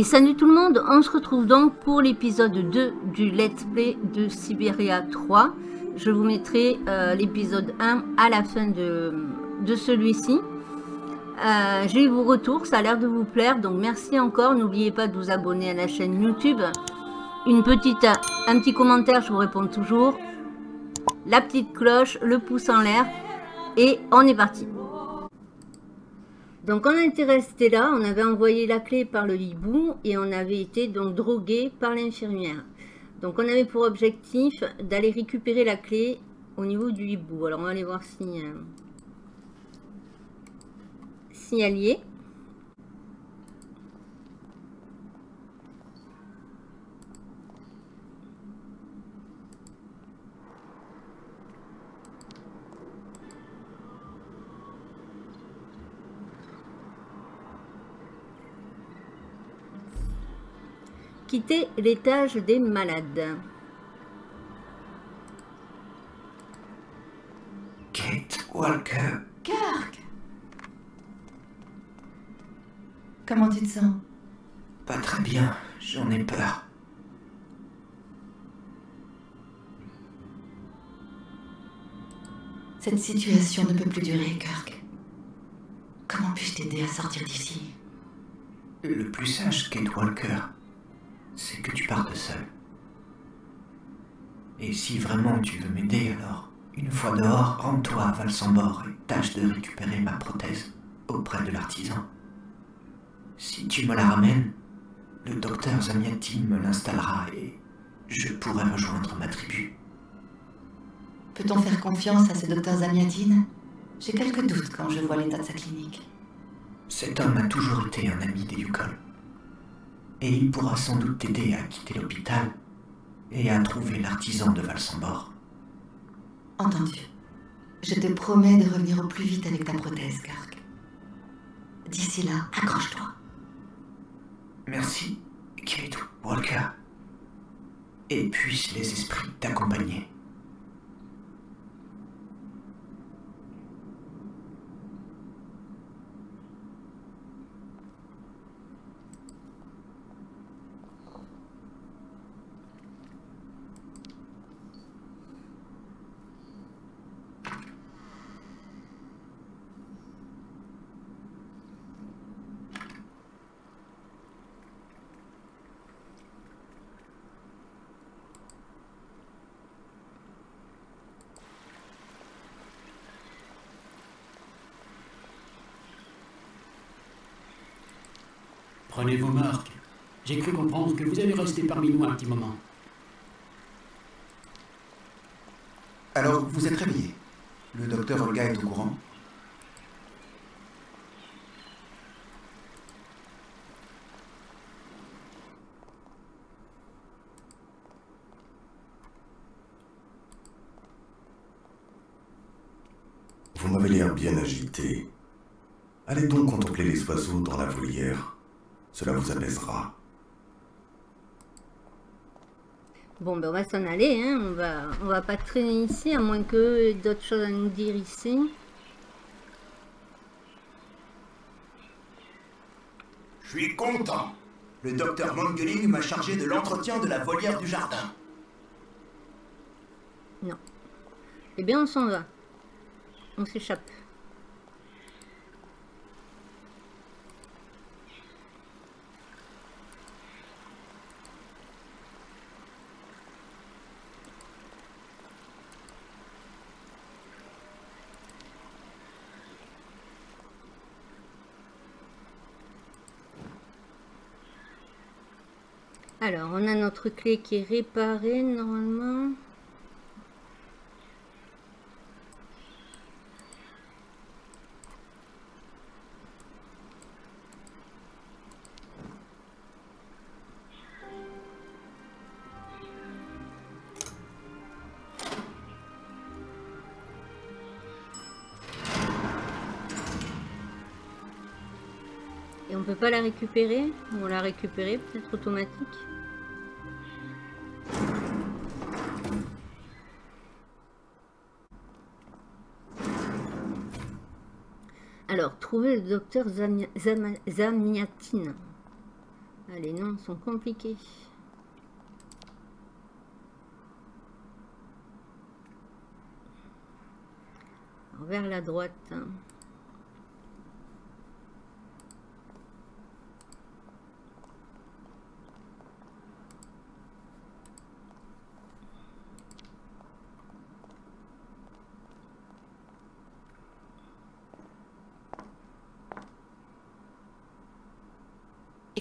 Et salut tout le monde, on se retrouve donc pour l'épisode 2 du Let's Play de Siberia 3. Je vous mettrai euh, l'épisode 1 à la fin de, celui-ci. Euh, J'ai eu vos retours, ça a l'air de vous plaire, donc merci encore. N'oubliez pas de vous abonner à la chaîne YouTube. Une petite, un petit commentaire, je vous réponds toujours. La petite cloche, le pouce en l'air. Et on est parti. Donc on était resté là, on avait envoyé la clé par le hibou et on avait été donc drogué par l'infirmière. Donc on avait pour objectif d'aller récupérer la clé au niveau du hibou. Alors on va aller voir si... Euh, si elle y. quitter l'étage des malades. Kate Walker. Kirk Comment tu te sens? Pas très bien, j'en ai peur. Cette situation ne peut plus durer, Kirk. Comment puis-je t'aider à sortir d'ici? Le plus sage, Kate Walker, c'est que tu partes seul. Et si vraiment tu veux m'aider, alors, une fois dehors, rends-toi à Valsambor et tâche de récupérer ma prothèse auprès de l'artisan. Si tu me la ramènes, le docteur Zamiatin me l'installera et je pourrai rejoindre ma tribu. Peut-on faire confiance à ce docteur Zamiatine J'ai quelques doutes quand je vois l'état de sa clinique. Cet homme a toujours été un ami des Yukon. Et il pourra sans doute t'aider à quitter l'hôpital et à trouver l'artisan de Valsambor. Entendu. Je te promets de revenir au plus vite avec ta prothèse, Kirk. D'ici là, accroche-toi. Merci, Kate Walker. Et puissent les esprits t'accompagner. Prenez vos marques. J'ai cru comprendre que vous allez rester parmi nous un petit moment. Alors, vous êtes réveillé. Le docteur Olga est au courant Vous m'avez l'air bien agité. Allez donc contempler les oiseaux dans la volière. Cela vous apaisera. Bon, ben on va s'en aller, hein. on, va, on va pas traîner ici, à moins que d'autres choses à nous dire ici. Je suis content. Le docteur Mangeling m'a chargé de l'entretien de la volière du jardin. Non. Eh bien, on s'en va. On s'échappe. Alors, on a notre clé qui est réparée normalement. Et on peut pas la récupérer? On l'a récupérer peut-être automatique trouver le docteur Zamiatine. Ah, les noms sont compliqués. Vers la droite. hein.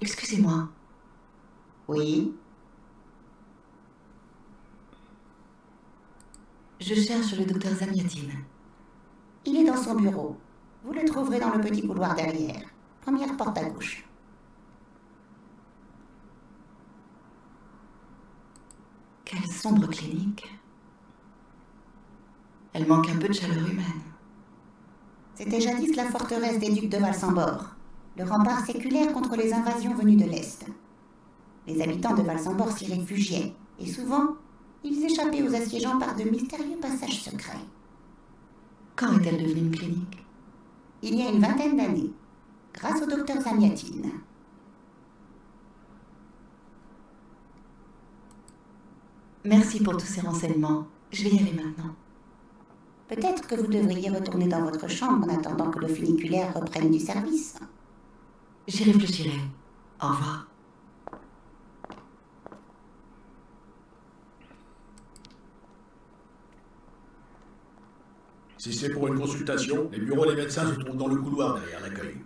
Excusez-moi. Oui, Je cherche le docteur Zamiatine. il est dans son bureau. Vous le trouverez dans le petit couloir derrière. Première porte à gauche. Quelle sombre clinique. Elle manque un peu de chaleur humaine. C'était jadis la forteresse des ducs de Valsambor, le rempart séculaire contre les invasions venues de l'Est. Les habitants de Valsambor s'y réfugiaient, et souvent, ils échappaient aux assiégeants par de mystérieux passages secrets. Quand est-elle devenue une clinique? Il y a une vingtaine d'années, grâce au docteur Zamiatine. Merci pour tous ces renseignements. Je vais y aller maintenant. Peut-être que vous devriez retourner dans votre chambre en attendant que le funiculaire reprenne du service. J'y réfléchirai. Au revoir. Si c'est pour une consultation, les bureaux des médecins se trouvent dans le couloir derrière l'accueil.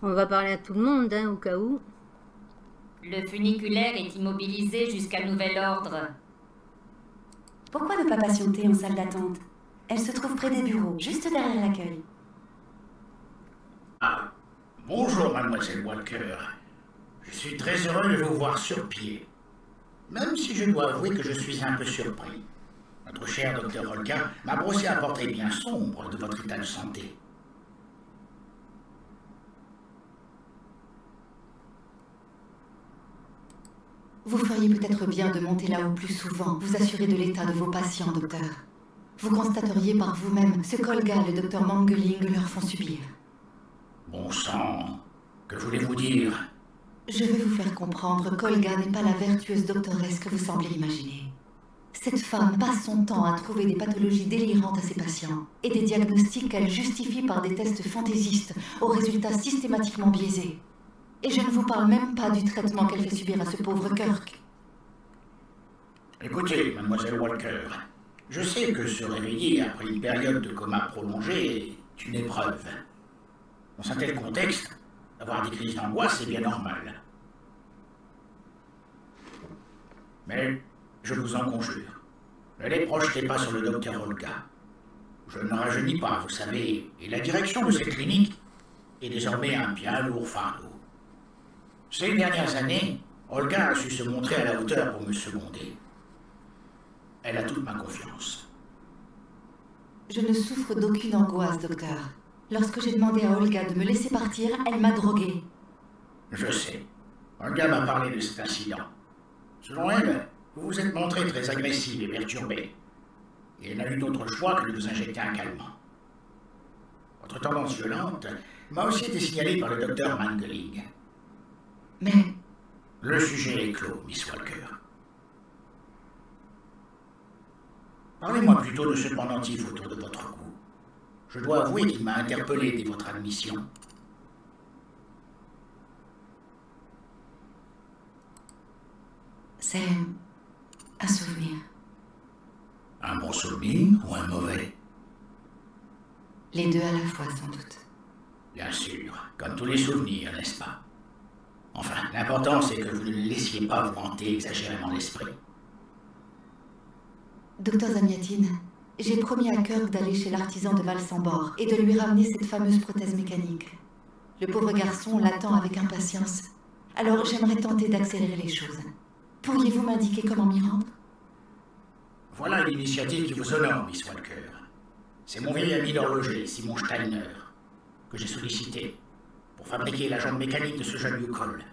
On va parler à tout le monde, hein, au cas où. Le funiculaire est immobilisé jusqu'à nouvel ordre. Pourquoi ne pas patienter en salle d'attente? Elle se trouve près des bureaux, juste derrière l'accueil. Bonjour, mademoiselle Walker. Je suis très heureux de vous voir sur pied. Même si je dois avouer que je suis un peu surpris. Notre cher docteur Olga m'a brossé un portrait bien sombre de votre état de santé. Vous feriez peut-être bien de monter là-haut plus souvent, vous assurer de l'état de vos patients, docteur. Vous constateriez par vous-même ce qu'Olga et le docteur Mangeling leur font subir. Bon sang, que voulez-vous dire? Je vais vous faire comprendre qu'Olga n'est pas la vertueuse doctoresse que vous semblez imaginer. Cette femme passe son temps à trouver des pathologies délirantes à ses patients et des diagnostics qu'elle justifie par des tests fantaisistes aux résultats systématiquement biaisés. Et je ne vous parle même pas du traitement qu'elle fait subir à ce pauvre Kirk. Écoutez, mademoiselle Walker, je sais que se réveiller après une période de coma prolongée est une épreuve. Dans un tel contexte, avoir des crises d'angoisse est bien normal. Mais je vous en conjure, ne les projetez pas sur le docteur Olga. Je ne rajeunis pas, vous savez, et la direction de cette clinique est désormais un bien lourd fardeau. Ces dernières années, Olga a su se montrer à la hauteur pour me seconder. Elle a toute ma confiance. Je ne souffre d'aucune angoisse, docteur. Lorsque j'ai demandé à Olga de me laisser partir, elle m'a drogué. Je sais. Olga m'a parlé de cet incident. Selon elle, vous vous êtes montré très agressive et perturbée. Et elle n'a eu d'autre choix que de vous injecter un calmant. Votre tendance violente m'a aussi été signalée par le docteur Mangeling. Mais Le sujet est clos, Miss Walker. Parlez-moi plutôt de ce pendentif autour de votre cou. Je dois avouer qu'il m'a interpellé dès votre admission. c'est un souvenir. Un bon souvenir ou un mauvais? Les deux à la fois, sans doute. Bien sûr, comme tous les souvenirs, n'est-ce pas? Enfin, l'important c'est que vous ne le laissiez pas vous hanter exagérément l'esprit. Docteur Zamiatine, j'ai promis à Kirk d'aller chez l'artisan de Valsambor et de lui ramener cette fameuse prothèse mécanique. Le pauvre garçon l'attend avec impatience. Alors j'aimerais tenter d'accélérer les choses. Pourriez-vous m'indiquer comment m'y rendre? Voilà une initiative qui vous honore, Miss Walker. C'est mon vieil ami d'horloger, Simon Steiner, que j'ai sollicité pour fabriquer la jambe mécanique de ce jeune Yukol.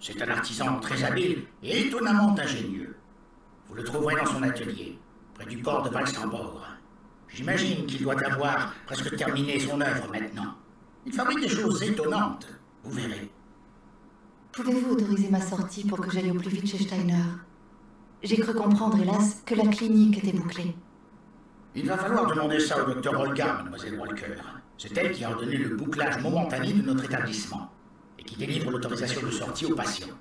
C'est un artisan très habile et étonnamment ingénieux. Vous le trouverez dans son atelier, près du port de Valsambor. J'imagine qu'il doit avoir presque terminé son œuvre maintenant. Il fabrique des choses étonnantes, vous verrez. Pouvez-vous autoriser ma sortie pour que j'aille au plus vite chez Steiner? J'ai cru comprendre, hélas, que la clinique était bouclée. Il va falloir demander ça au docteur Olga, mademoiselle Walker. C'est elle qui a ordonné le bouclage momentané de notre établissement et qui délivre l'autorisation de sortie aux patients.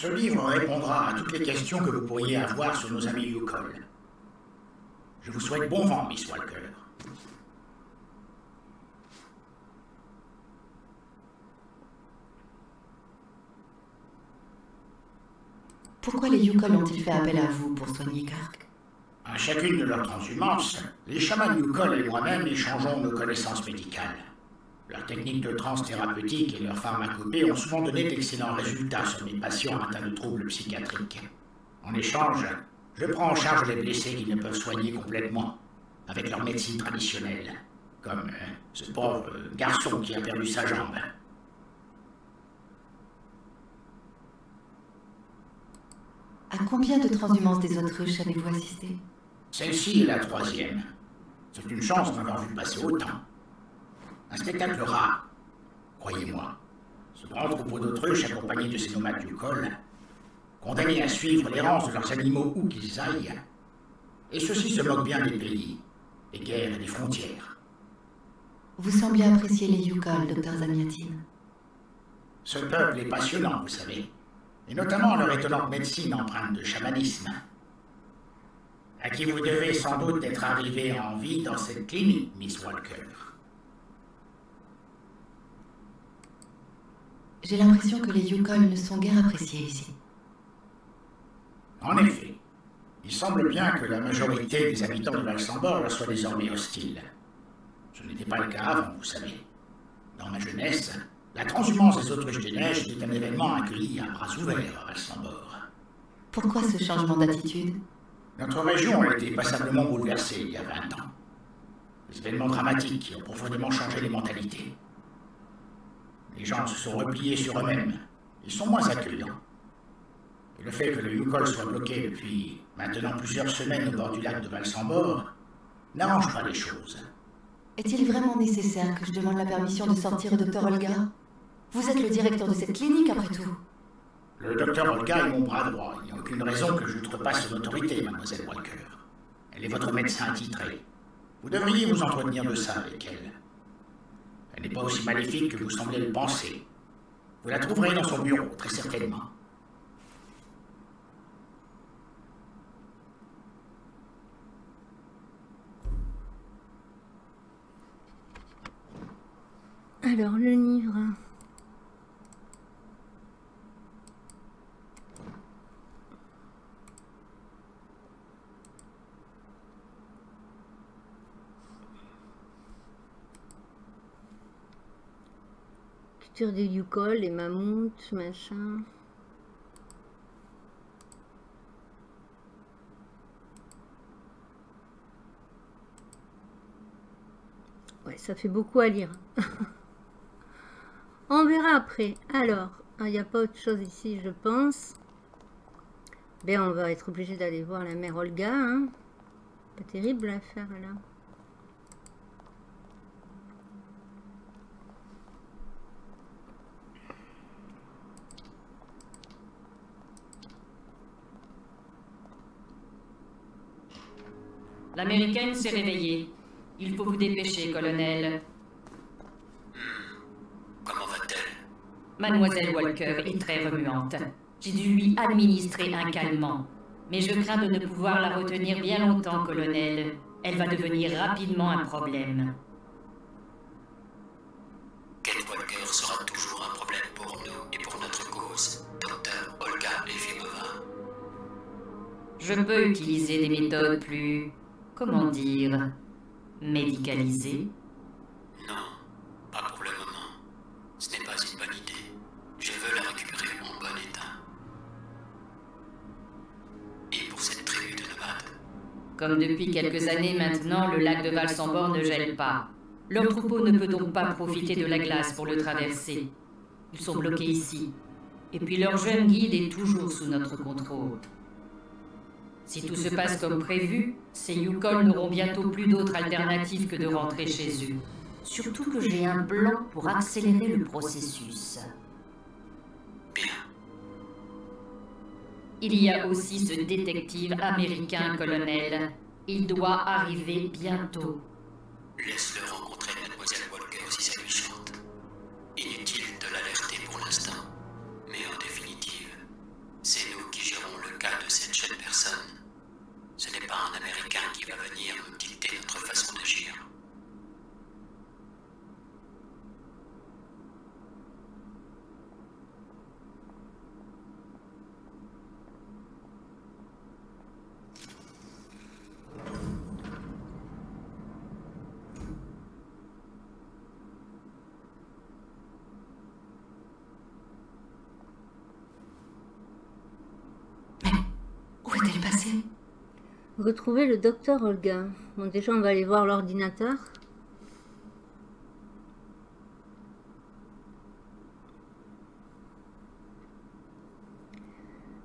Ce livre répondra à toutes les questions que vous pourriez avoir sur nos amis Yukol. Je vous souhaite bon vent, Miss Walker. Pourquoi les Yukol ont-ils fait appel à vous pour soigner Kirk À chacune de leurs transhumances, les chamans Yukol et moi-même échangeons nos connaissances médicales. Leurs techniques de trans thérapeutique et leurs pharmacopées ont souvent donné d'excellents résultats sur mes patients atteints de troubles psychiatriques. En échange, je prends en charge les blessés qui ne peuvent soigner complètement, avec leur médecine traditionnelle, comme euh, ce pauvre euh, garçon qui a perdu sa jambe. À combien de transhumances des autruches avez-vous assisté Celle-ci est la troisième. C'est une chance d'avoir vu passer autant. Un spectacle rare, croyez-moi. Ce grand troupeau d'autruches accompagné de ces nomades du col, condamnés à suivre l'errance de leurs animaux où qu'ils aillent, et ceux-ci se moquent bien des pays, des guerres et des frontières. Vous semblez apprécier les Yukol, docteur Zamiatin. Ce peuple est passionnant, vous savez, et notamment leur étonnante médecine empreinte de chamanisme, à qui vous devez sans doute être arrivé en vie dans cette clinique, Miss Walker. J'ai l'impression que les Yukol ne sont guère appréciés ici. En effet, il semble bien que la majorité des habitants de Valsambor leur soit désormais hostile. Ce n'était pas le cas avant, vous savez. Dans ma jeunesse, la transhumance des autruches des neiges était un événement accueilli à bras ouverts à Valsambor. Pourquoi ce changement d'attitude? Notre région a été passablement bouleversée il y a 20 ans. Des événements dramatiques qui ont profondément changé les mentalités. Les gens se sont repliés sur eux-mêmes. Ils sont moins accueillants. Et le fait que le Yukol soit bloqué depuis maintenant plusieurs semaines au bord du lac de Valsambor n'arrange pas les choses. Est-il vraiment nécessaire que je demande la permission de sortir au docteur Olga? Vous êtes le directeur de cette clinique, après tout. Le docteur Olga est mon bras droit. Il n'y a aucune raison que j'outrepasse son autorité, mademoiselle Walker. Elle est votre médecin titré. Vous devriez vous entretenir de ça avec elle. Elle n'est pas aussi maléfique que vous semblez le penser. Vous la trouverez dans son bureau, très certainement. Alors, le livre. Culture des Yukol, les mammouths, machin. Ouais, ça fait beaucoup à lire. On verra après. Alors, il n'y a pas autre chose ici, je pense. Ben, on va être obligé d'aller voir la mère Olga. Hein. Pas terrible l'affaire là. L'américaine s'est réveillée. Il faut vous dépêcher, colonel. Comment va-t-elle? Mademoiselle Walker est très remuante. J'ai dû lui administrer un calmant. Mais je crains de ne pouvoir la retenir bien longtemps, colonel. Elle va devenir rapidement un problème. Kate Walker sera toujours un problème pour nous et pour notre cause, docteur Olga Efimova. Je peux utiliser des méthodes plus... comment dire... médicalisées Non, pas pour le moment. Ce n'est pas une bonne idée. Je veux la récupérer en bon état. Et pour cette tribu de nomades, Comme depuis quelques années maintenant, le lac de Valsambor ne gèle pas. Leur troupeau ne peut donc pas profiter de la glace pour le traverser. Ils sont bloqués ici. Et puis leur jeune guide est toujours sous notre contrôle. Si tout se passe comme prévu, ces Yukon n'auront bientôt plus d'autre alternative que de rentrer chez eux. Surtout que j'ai un plan pour accélérer le processus. Il y a aussi ce détective américain, colonel. Il doit arriver bientôt. Laisse-le rencontrer Retrouver le docteur Olga. Bon, déjà, on va aller voir l'ordinateur.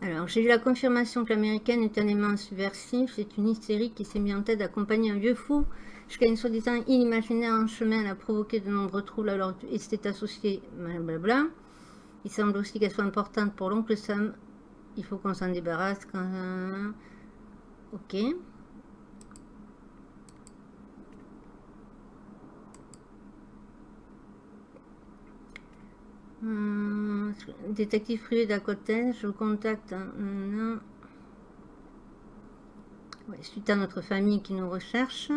Alors, j'ai eu la confirmation que l'américaine est un aimant subversif. C'est une hystérie qui s'est mise en tête d'accompagner un vieux fou jusqu'à une soi-disant inimaginaire en chemin. Elle a provoqué de nombreux troubles alors et s'était associée, blablabla. Il semble aussi qu'elle soit importante pour l'oncle Sam. Il faut qu'on s'en débarrasse quand... Ok. Hum, détective privé d'Acoten, je contacte. hein, hum, ouais, suite à notre famille qui nous recherche.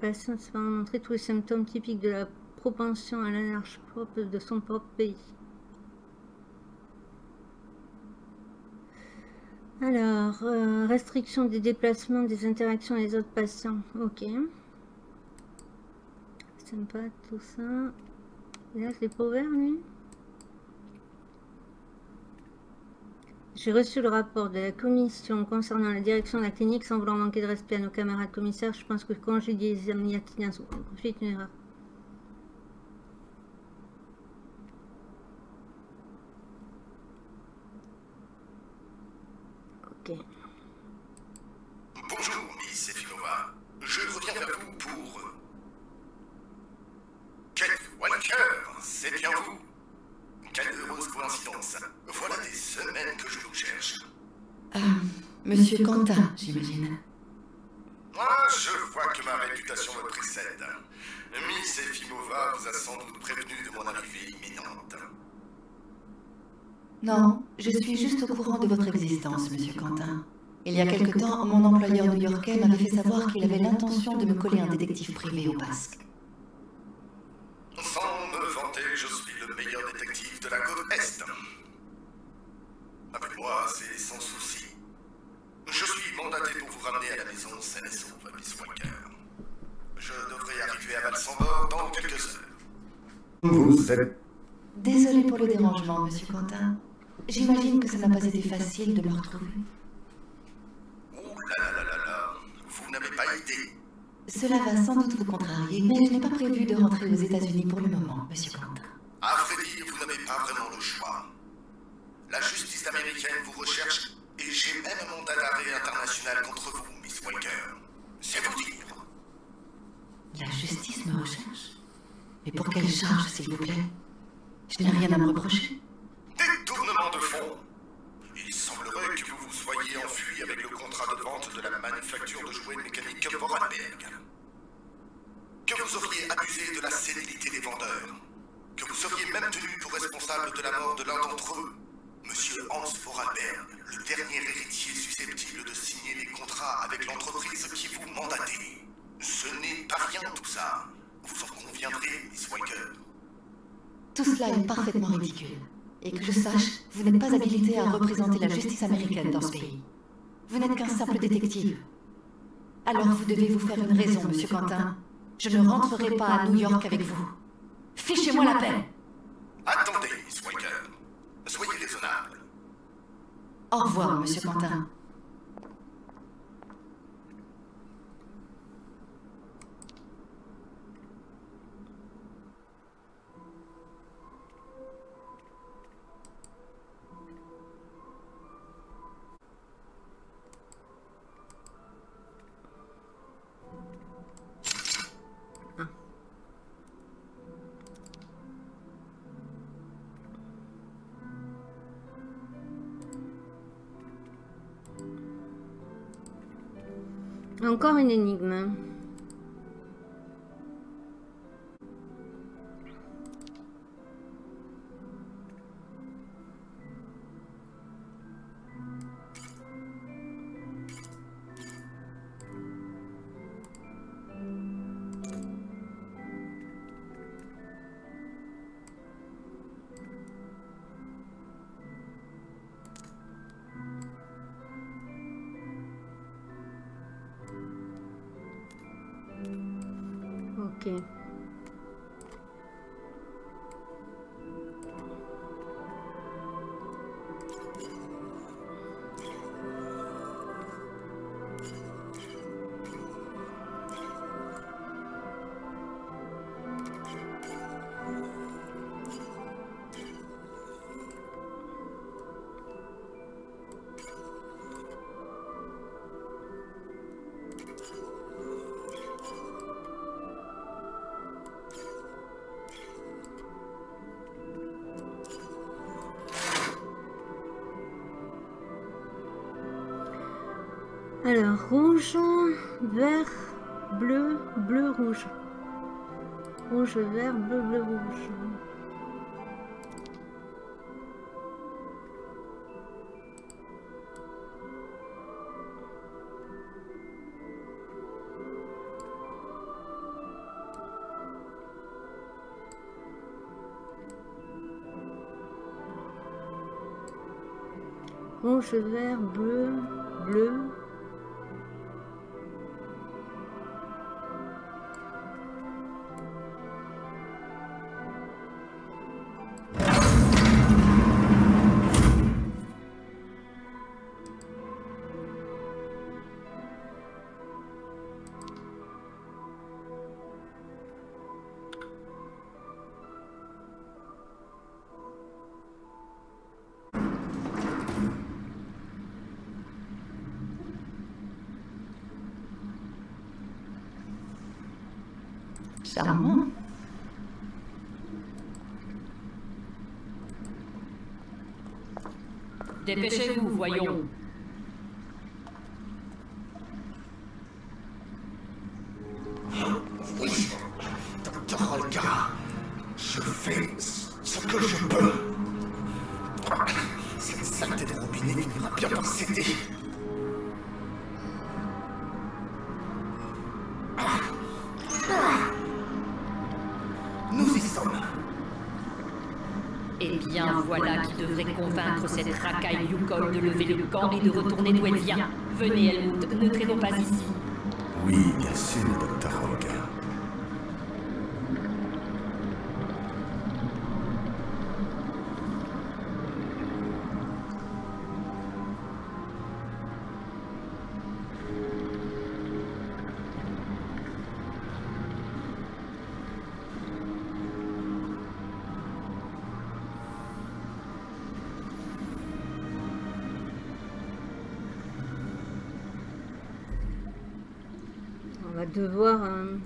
Patient se va montrer tous les symptômes typiques de la propension à l'anarchie propre de son propre pays. Alors, euh, restriction des déplacements, des interactions des autres patients. Ok. Sympa tout ça. Là, je l'ai lui? J'ai reçu le rapport de la commission concernant la direction de la clinique sans vouloir manquer de respect à nos camarades commissaires. Je pense que congédier les amniatiniens sous profit est une erreur. Ok. Bonjour, Miss Efimova. Je reviens vers vous pour... Kate Walker, c'est bien vous. Quelle heureuse coïncidence. Voilà des semaines que je vous cherche. Euh, Monsieur Quentin, j'imagine. Ah, je vois que ma réputation me précède. Miss Efimova vous a sans doute prévenu de mon arrivée imminente. Non, je suis juste au courant de votre existence, Monsieur Quentin. Il y a quelque temps, mon employeur new-yorkais m'avait fait savoir qu'il avait l'intention de me coller un détective privé au basque. Sans me vanter, je suis le meilleur détective de la côte Est. Avec moi, c'est sans souci. Je suis mandaté pour vous ramener à la maison saine et sauve, Miss Walker. Je devrais arriver à Valsambor dans quelques heures. Vous êtes... Désolé pour le dérangement, Monsieur Quentin. J'imagine que ça n'a pas été facile de me retrouver. Ouh là là là là là, vous n'avez pas idée. Cela va sans doute vous contrarier, mais je n'ai pas prévu de rentrer aux États-Unis pour le moment, Monsieur Quentin. À vrai dire, vous n'avez pas vraiment le choix. La justice américaine vous recherche et j'ai même un mandat d'arrêt international contre vous, Miss Walker. C'est vous dire. La justice me recherche Mais pour quelle charge, s'il vous plaît Je n'ai rien à me reprocher. Détournement de fonds. Il semblerait que vous vous soyez enfui avec le contrat de vente de la manufacture de jouets mécaniques Vorarlberg. Que vous auriez abusé de la sénilité des vendeurs. Que vous seriez même tenu pour responsable de la mort de l'un d'entre eux, Monsieur Hans Vorarlberg, le dernier héritier susceptible de signer les contrats avec l'entreprise qui vous mandatez. Ce n'est pas rien tout ça. Vous en conviendrez, Miss Waker. Tout cela est parfaitement ridicule. Et que je sache, vous n'êtes pas habilité à représenter la justice américaine dans ce pays. Vous n'êtes qu'un simple détective. Alors vous devez vous faire une raison, monsieur Quentin. Je ne rentrerai pas à New York avec vous. Fichez-moi la peine Attendez, Miss Waker. Soyez raisonnable. Au revoir, monsieur Quentin. encore une énigme. Rouge, vert, bleu, bleu, rouge. Rouge, vert, bleu, bleu, rouge. Rouge, vert, bleu, bleu, Dépêchez-vous, voyons. Venez, Helmut. va devoir... Euh,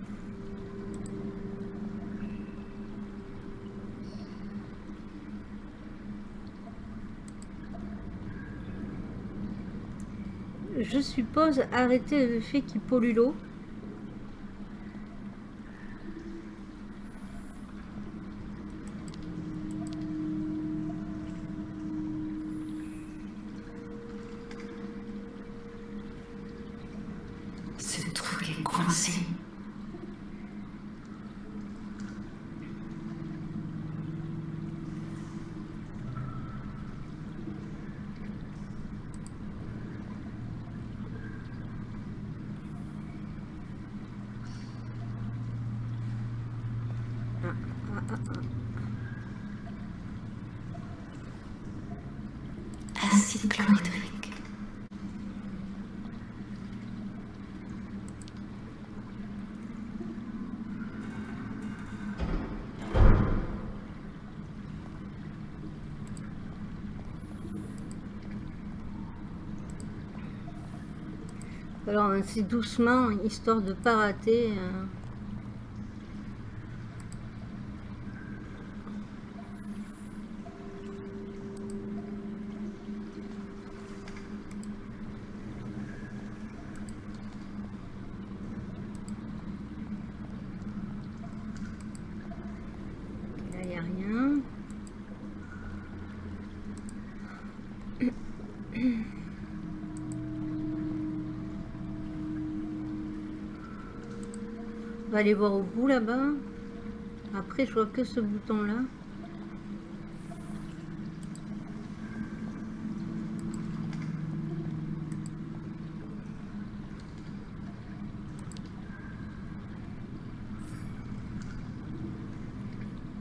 je suppose arrêter le fait qu'il pollue l'eau. Alors, c'est doucement, histoire de pas rater. euh. Ok, Là, il n'y a rien. On va aller voir au bout là-bas. Après, je vois que ce bouton-là.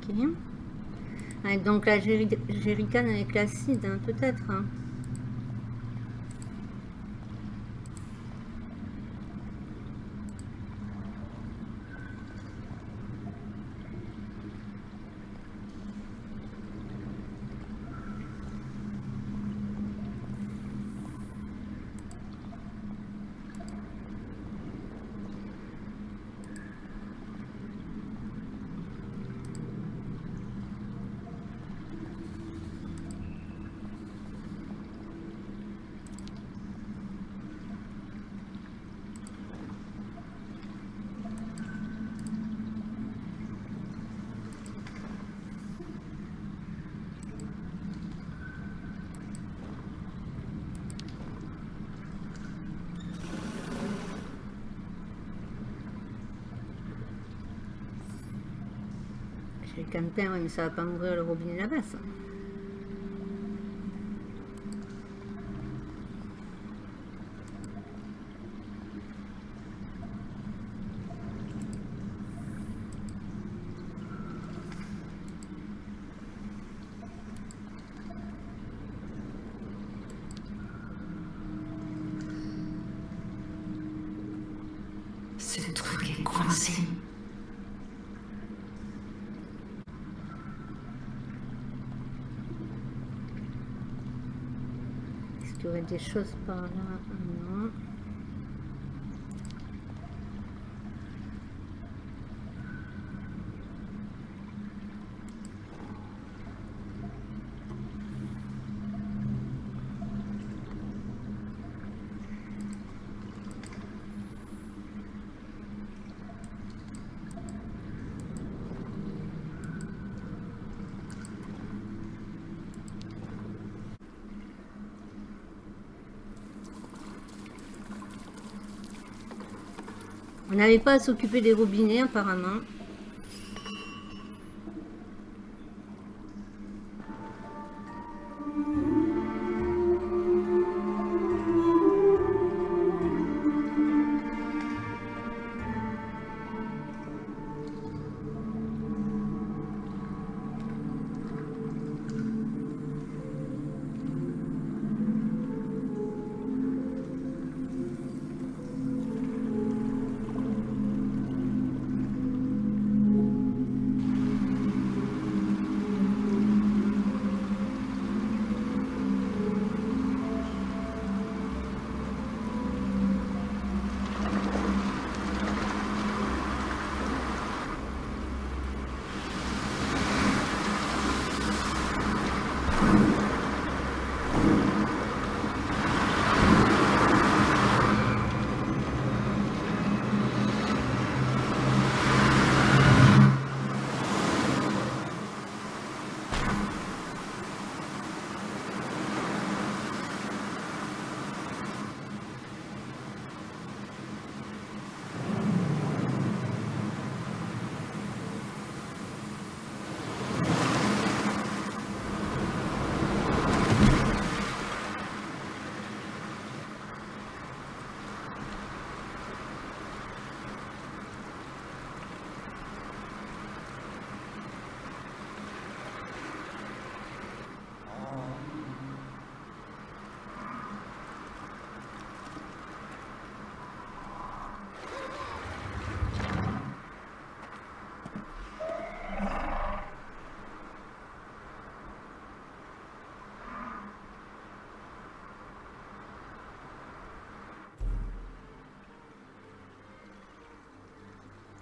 Ok. Ah, donc la jerry- jerrycan avec l'acide, peut-être. hein. J'ai le cantin, ouais, ça va pas m'ouvrir le robinet là-bas, ça. Ce truc est coincé. Aurait des choses par là Non. On n'avait pas à s'occuper des robinets apparemment.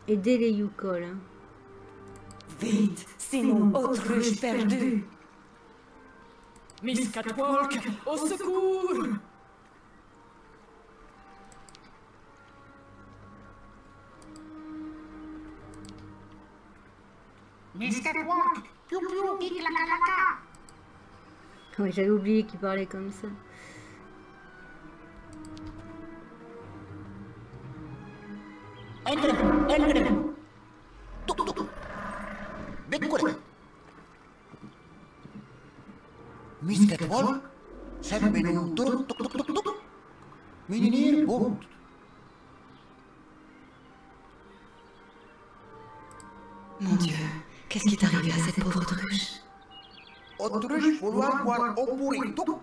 Aider les Yukol. hein. Vite, sinon autruche perdue. Miss Catwalk, au secours Miss Catwalk, piou piou, la la. Ouais, j'avais oublié qu'il parlait comme ça. Engren, Engren. Tuk tuk. Tuk tuk tuk tuk. Mininier punt. Mon Dieu, qu'est-ce qui est arrivé à cette pauvre autruche? Autruche vouloir boire eau pourrie, tout.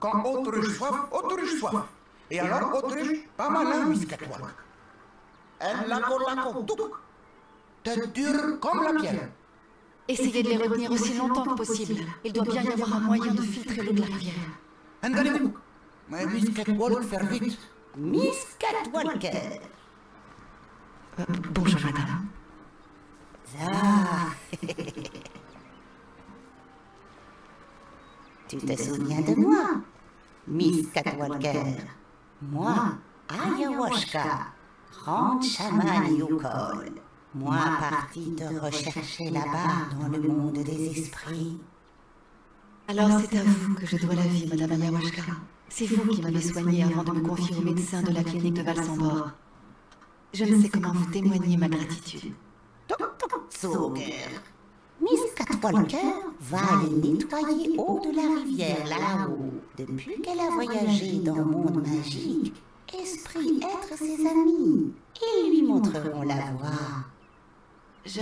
Quand autruche soif, autruche soif. Et alors autruche, pas malin, Miss Te dure comme la pierre. Essayez de les retenir aussi longtemps que possible. Il doit bien y avoir un moyen de filtrer l'eau de la rivière. Mais Miss Catwalk, faire vite. Miss Catwalker. Euh, bonjour, madame. Ah. tu te souviens de moi, Miss Catwalker Moi, Ayahuasca, grande chamane Yukol. Moi partie te rechercher là-bas dans le monde des esprits. Alors c'est à vous que je dois la vie, madame Ayahuasca. C'est vous qui m'avez soignée avant de me confier au médecin de la clinique de Valsambor. Je ne sais comment vous témoigner ma gratitude. Miss Catwalker va aller nettoyer eau de la rivière là-haut. Depuis qu'elle a voyagé dans le monde magique, esprits être ses amis. Ils lui montreront la voie. Je...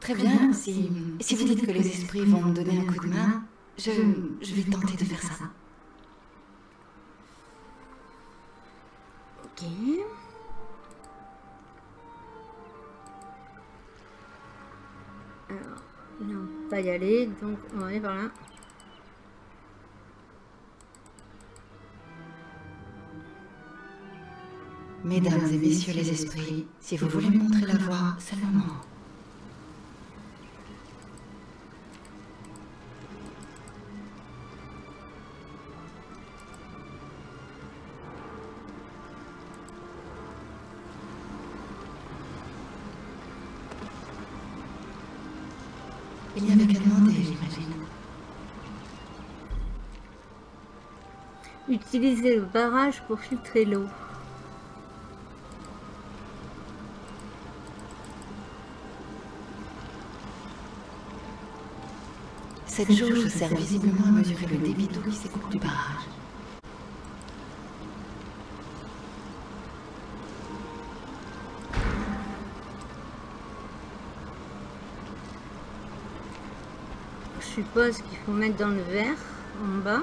Très bien, si, si vous dites que les esprits vont me donner un coup de main, je, je vais tenter de faire ça. Ok. Alors, là, on peut pas y aller, donc on va aller par là. Mesdames et messieurs les esprits, si vous voulez montrer la voie, c'est le moment. Il n'y avait qu'à demander, j'imagine. Utilisez le barrage pour filtrer l'eau. Cette jauge sert visiblement à mesurer le débit d'eau qui s'écoule du barrage. Je suppose qu'il faut mettre dans le verre en bas.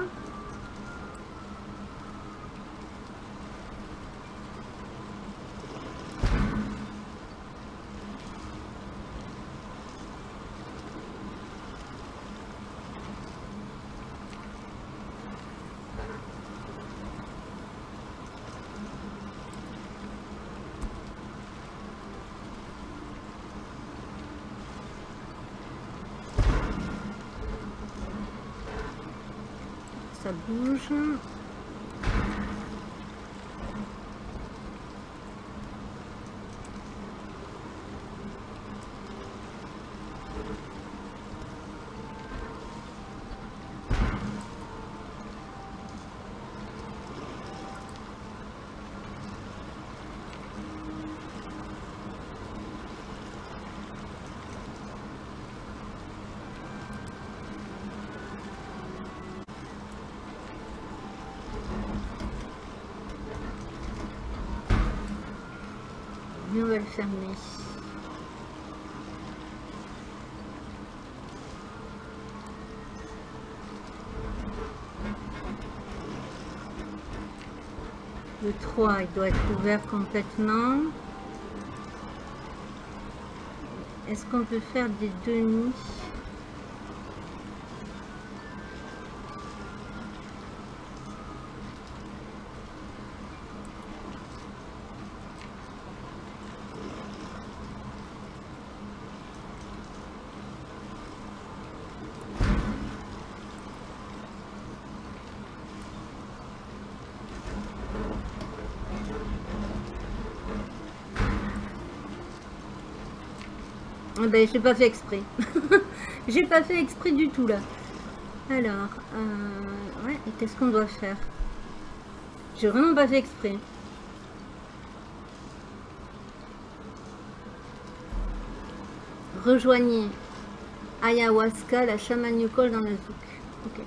Ça le fermer. Le 3, il doit être ouvert complètement. Est-ce qu'on peut faire des demi Ah ben, j'ai pas fait exprès. j'ai pas fait exprès du tout là. Alors, euh, ouais, et qu'est-ce qu'on doit faire? J'ai vraiment pas fait exprès. Rejoignez Ayahuasca, la chamane dans le zouk. Ok.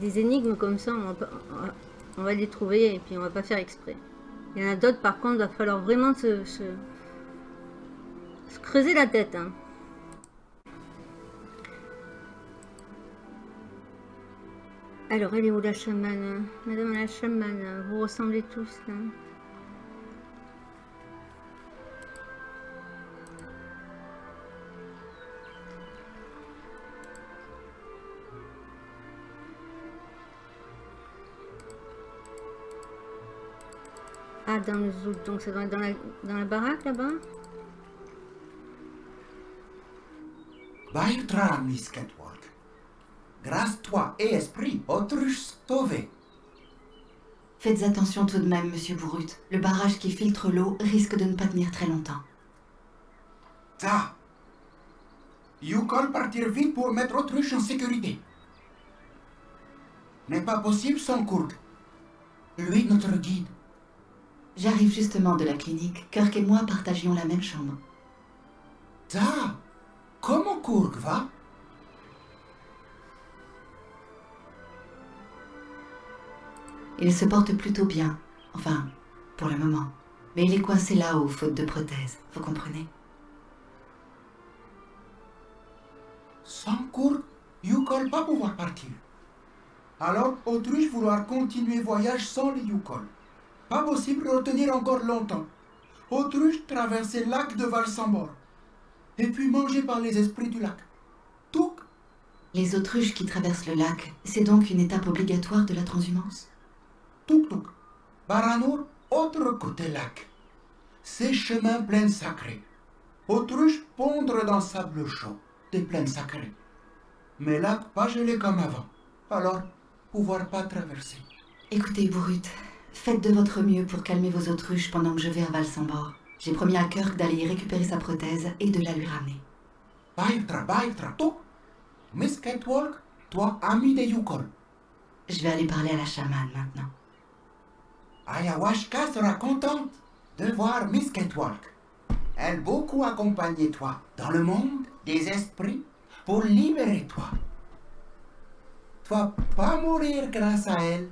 Des énigmes comme ça, on va, les trouver et puis on va pas faire exprès. Il y en a d'autres par contre, il va falloir vraiment se, se- se creuser la tête. hein. Alors, elle est où la chamane? Madame la chamane, vous ressemblez tous là. Ah, dans le zouk, donc ça doit être dans la, dans la baraque là-bas? Baitra, Miss Catwalk. Grâce toi et esprit, autruche sauvé. Faites attention tout de même, monsieur Bourrut. Le barrage qui filtre l'eau risque de ne pas tenir très longtemps. Ça. Yukol partir vite pour mettre autruche en sécurité. N'est pas possible sans Kurt. Lui, notre guide. J'arrive justement de la clinique. Kirk et moi partagions la même chambre. Ça. Comment Kurk va? Il se porte plutôt bien. Enfin, pour le moment. Mais il est coincé là-haut, faute de prothèse. Vous comprenez? Sans Kurt, Yukol pas pouvoir partir. Alors, autruche vouloir continuer voyage sans le Yukol. Pas possible de retenir encore longtemps. Autruche traverser le lac de Valsambor. Et puis manger par les esprits du lac. Tout Les autruches qui traversent le lac, c'est donc une étape obligatoire de la transhumance? Tuk tuk. Baranour, autre côté lac. Ces chemins pleins sacrés. Autruche pondre dans sable chaud, des plaines sacrées. Mais lac pas gelé comme avant. Alors, pouvoir pas traverser. Écoutez, Brut, faites de votre mieux pour calmer vos autruches pendant que je vais à Valsambor. J'ai promis à Kirk d'aller y récupérer sa prothèse et de la lui ramener. Baitra, baitra, tout. Miss Catwalk, toi, ami de Yukol. Je vais aller parler à la chamane maintenant. Ayahuasca sera contente de voir Miss Catwalk. Elle beaucoup accompagné toi dans le monde des esprits pour libérer toi. Toi pas mourir grâce à elle.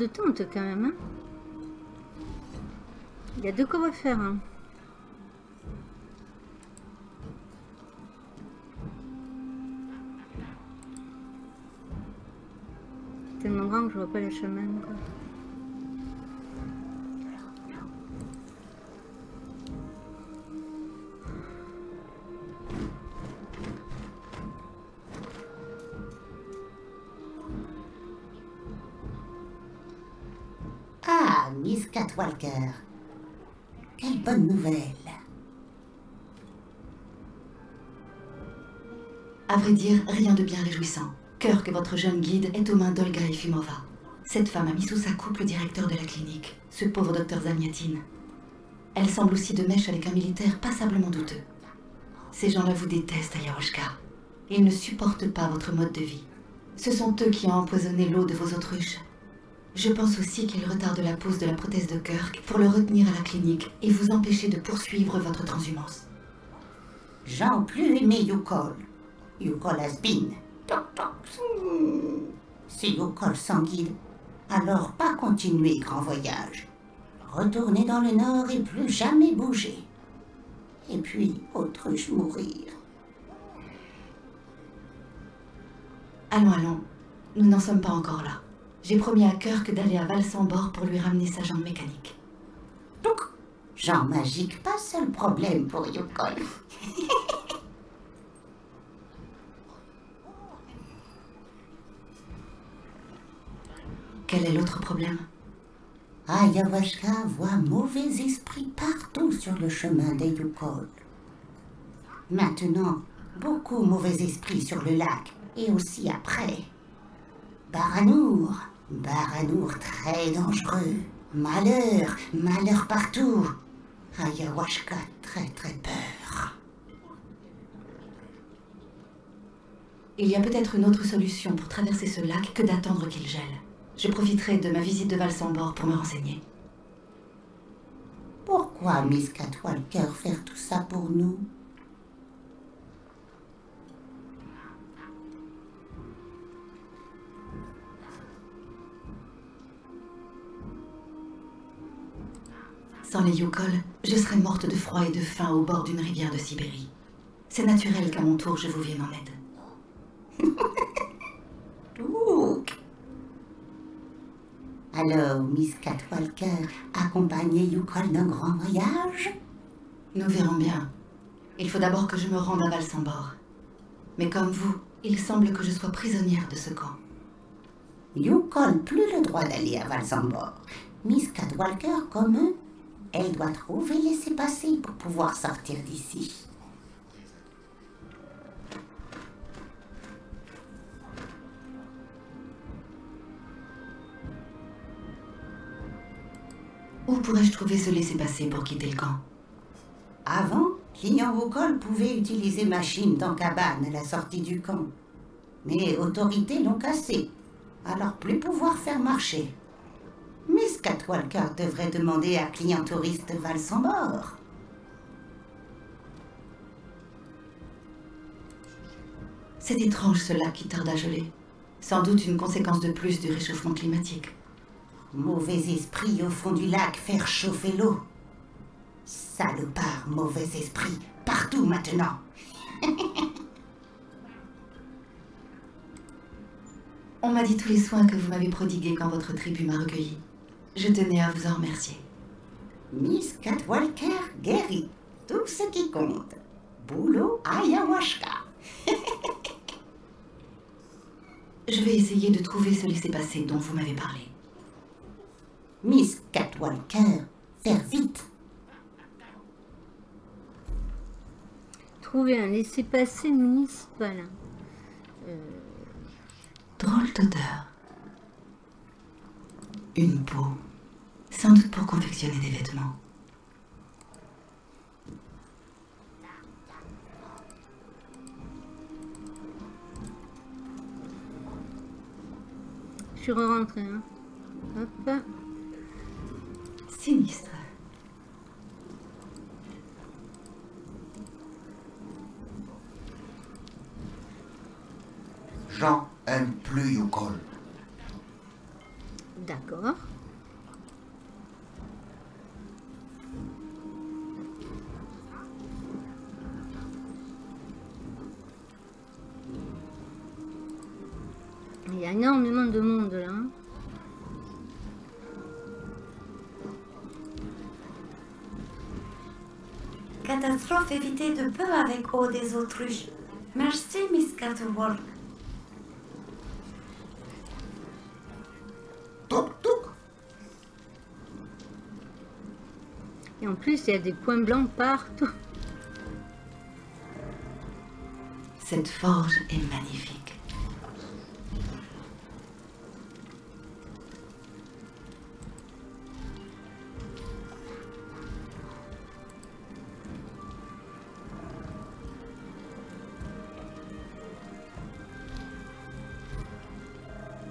Grande tente quand même. hein. Il y a de quoi faire. hein. Tellement grand que je vois pas les chemins. Miss Catwalker. Quelle bonne nouvelle. À vrai dire, rien de bien réjouissant. Kirk, votre jeune guide, est aux mains d'Olga Efimova. Cette femme a mis sous sa coupe le directeur de la clinique, ce pauvre docteur Zamiatine. Elle semble aussi de mèche avec un militaire passablement douteux. Ces gens-là vous détestent, Ayahuasca. Ils ne supportent pas votre mode de vie. Ce sont eux qui ont empoisonné l'eau de vos autruches. Je pense aussi qu'ils retardent la pose de la prothèse de Kirk pour le retenir à la clinique et vous empêcher de poursuivre votre transhumance. Jean plus aimé Yukol. Yukol has been. Toc toc. Hmm. Si Yukol sans guide, alors pas continuer grand voyage. Retourner dans le nord et plus jamais bouger. Et puis, autruche mourir. Allons, allons. Nous n'en sommes pas encore là. J'ai promis à Kirk d'aller à Valsambor pour lui ramener sa jambe mécanique. Jean magique, pas seul problème pour Yukon. Quel est l'autre problème? Ayahuasca voit mauvais esprits partout sur le chemin des Yukon. Maintenant, beaucoup mauvais esprits sur le lac et aussi après. Baranour, Baranour très dangereux. Malheur, malheur partout. Ayahuasca très très peur. Il y a peut-être une autre solution pour traverser ce lac que d'attendre qu'il gèle. Je profiterai de ma visite de Valsambor pour me renseigner. Pourquoi Miss Catwalker faire tout ça pour nous? Sans les Yukol, je serais morte de froid et de faim au bord d'une rivière de Sibérie. C'est naturel qu'à mon tour je vous vienne en aide. Alors, Miss Catwalker, accompagnez Yukon d'un grand voyage? Nous verrons bien. Il faut d'abord que je me rende à Valsambor. Mais comme vous, il semble que je sois prisonnière de ce camp. Yukon plus le droit d'aller à Valsambor. Miss Catwalker, comme eux, elle doit trouver laisser-passer pour pouvoir sortir d'ici. Où pourrais-je trouver ce laisser-passer pour quitter le camp? Avant, Clignant Wokol pouvait utiliser machine dans cabane à la sortie du camp. Mais autorités l'ont cassé, alors plus pouvoir faire marcher. Miss Catwalker devrait demander à client touriste Valsambor. C'est étrange ce lac qui tarde à geler. Sans doute une conséquence de plus du réchauffement climatique. Mauvais esprit au fond du lac faire chauffer l'eau. Salopard, mauvais esprit, partout maintenant. On m'a dit tous les soins que vous m'avez prodigués quand votre tribu m'a recueilli. Je tenais à vous en remercier. Miss Catwalker guérit tout ce qui compte. Boulot ayahuasca. Je vais essayer de trouver ce laissez-passer dont vous m'avez parlé. Miss Catwalker, faire vite. Trouver un laissez-passer municipal. Euh, Drôle d'odeur. Une peau. Sans doute pour confectionner des vêtements. je suis rentrée. Hein. Hop. Sinistre. Jean aime plus Yukon. D'accord. Il y a énormément de monde là. hein. Catastrophe évitée de peu avec eau des autruches. Merci, Miss Catwalk. En plus, il y a des points blancs partout. Cette forge est magnifique.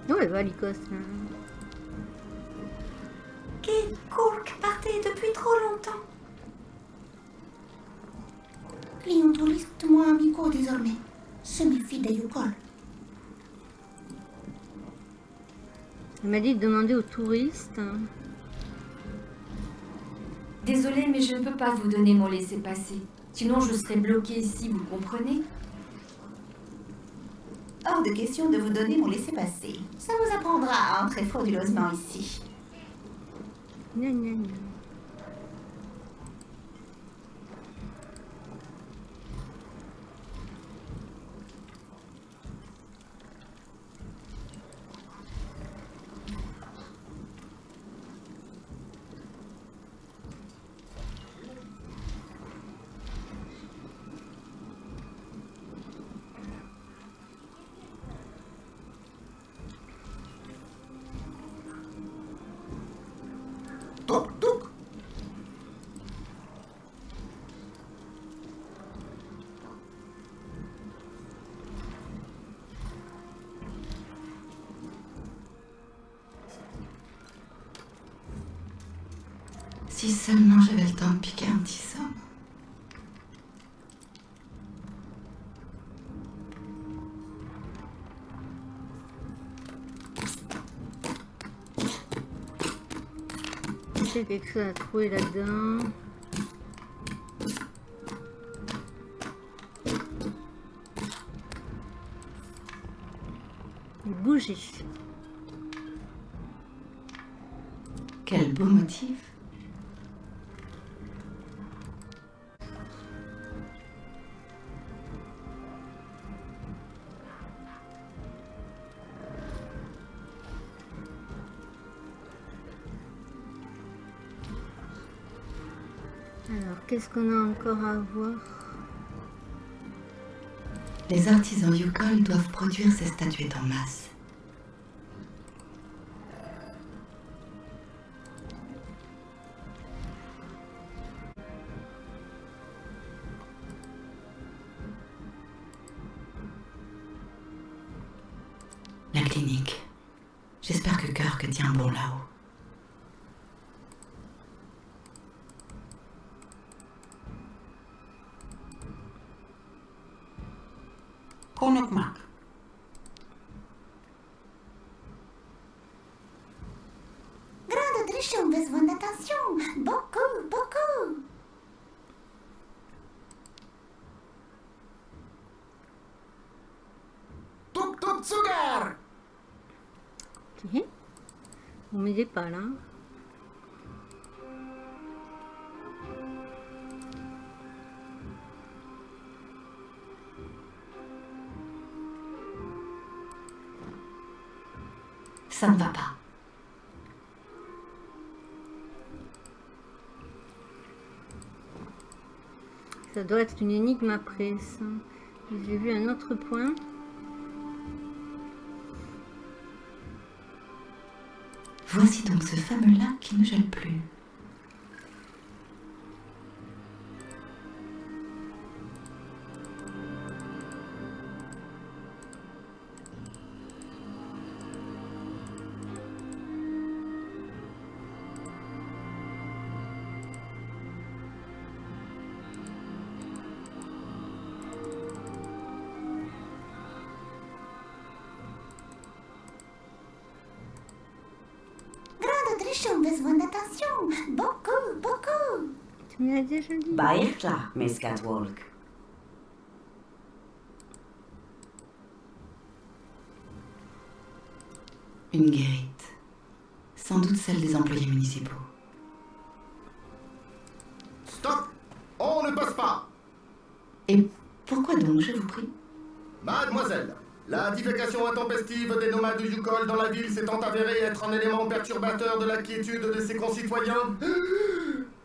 Où elle va, l'Écosse là trop longtemps. Client touriste moins amico désormais. Se méfie des Yukon. Elle m'a dit de demander aux touristes. hein. Désolée, mais je ne peux pas vous donner mon laissez-passer. Sinon, je serais bloquée ici, vous comprenez? Hors de question de vous donner mon laissez-passer. Ça vous apprendra à entrer frauduleusement ici. Gna, gna, gna. Seulement j'avais le temps de piquer un petit somme. J'ai quelque chose à trouver là-dedans. Une bougie. Quel beau motif. Qu'est-ce qu'on a encore à voir? Les artisans Yukol doivent produire ces statuettes en masse. Pas là. Ça ne va pas. Ça doit être une énigme après ça. J'ai vu un autre point. Voici donc ce fameux lac qui ne gèle plus. Miss Catwalk. Une guérite. Sans doute celle des employés municipaux. Stop On ne passe pas Et pourquoi donc, je vous prie? Mademoiselle, la divagation intempestive des nomades du Yukol dans la ville s'étant avérée être un élément perturbateur de la quiétude de ses concitoyens,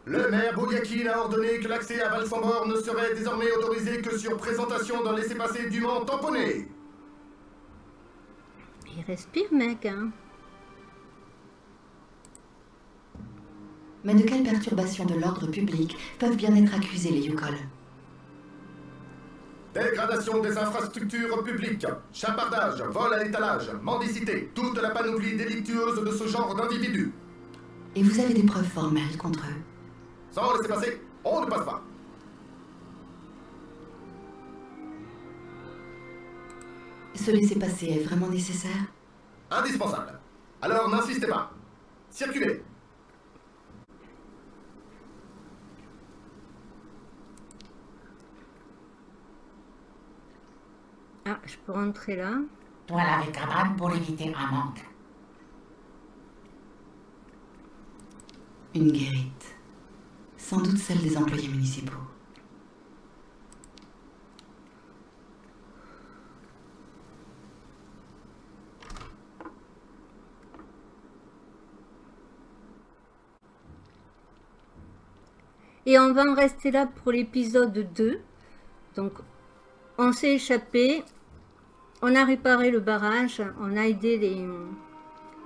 le maire Bouyakin a ordonné que l'accès à Valsambor ne serait désormais autorisé que sur présentation d'un laissez-passer dûment tamponné. Il respire, mec. Hein. Mais de quelles perturbations de l'ordre public peuvent bien être accusés les Yukol Dégradation des infrastructures publiques, chapardage, vol à l'étalage, mendicité, toute la panoplie délictueuse de ce genre d'individus. Et vous avez des preuves formelles contre eux? Sans laisser passer. On ne passe pas. Se laisser passer est vraiment nécessaire? Indispensable. Alors n'insistez pas. Circulez. Ah, je peux rentrer là. Voilà les cabanes pour éviter un manque. Une guérite. Sans doute celle des employés municipaux. Et on va en rester là pour l'épisode 2. Donc, on s'est échappé. On a réparé le barrage. On a aidé les,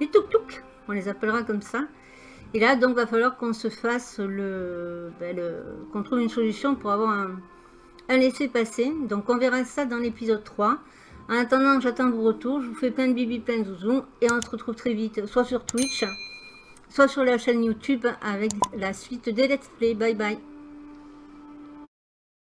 les tuk-tuk. On les appellera comme ça. Et là, donc, va falloir qu'on se fasse le, ben, qu'on trouve une solution pour avoir un, un laisser-passer. Donc, on verra ça dans l'épisode 3. En attendant, j'attends vos retours. Je vous fais plein de bibi, plein de zouzous. Et on se retrouve très vite, soit sur Twitch, soit sur la chaîne YouTube avec la suite des Let's Play. Bye bye